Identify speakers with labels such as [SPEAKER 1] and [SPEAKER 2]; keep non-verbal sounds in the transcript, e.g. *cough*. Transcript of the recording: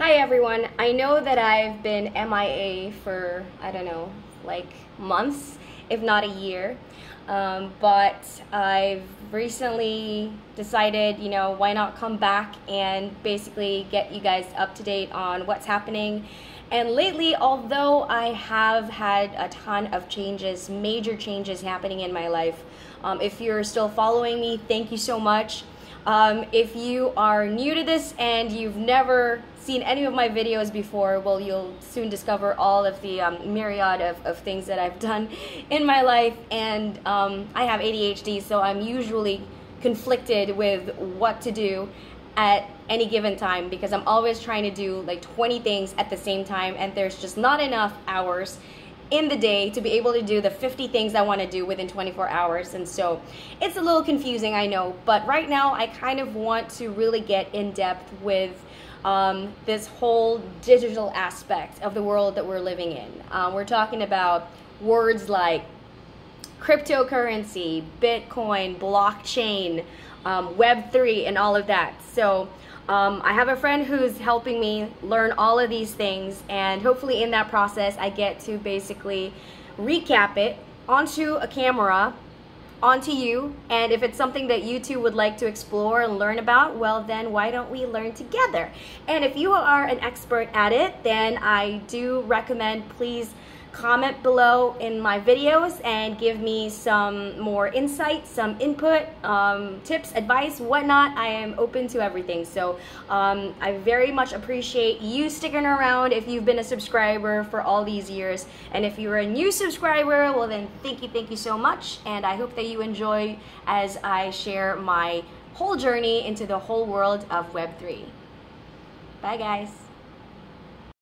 [SPEAKER 1] Hi everyone. I know that I've been MIA for, I don't know, like months, if not a year. Um, but I've recently decided, you know, why not come back and basically get you guys up to date on what's happening. And lately, although I have had a ton of changes, major changes happening in my life, um, if you're still following me, thank you so much. Um, if you are new to this and you've never seen any of my videos before, well, you'll soon discover all of the um, myriad of, of things that I've *laughs* done in my life. And um, I have ADHD, so I'm usually conflicted with what to do at any given time because I'm always trying to do like 20 things at the same time, and there's just not enough hours in the day to be able to do the 50 things I want to do within 24 hours. And so it's a little confusing, I know, but right now I kind of want to really get in depth with um, this whole digital aspect of the world that we're living in. Um, we're talking about words like cryptocurrency, Bitcoin, blockchain, um, Web3, and all of that. So um, I have a friend who's helping me learn all of these things, and hopefully, in that process, I get to basically recap it onto a camera onto you. And if it's something that you too would like to explore and learn about, well, then why don't we learn together? And if you are an expert at it, then I do recommend please comment below in my videos and give me some more insight, some input, um, tips, advice, whatnot. I am open to everything. So um, I very much appreciate you sticking around if you've been a subscriber for all these years. And if you're a new subscriber, well then thank you, thank you so much. And I hope that you enjoy as I share my whole journey into the whole world of Web3. Bye guys.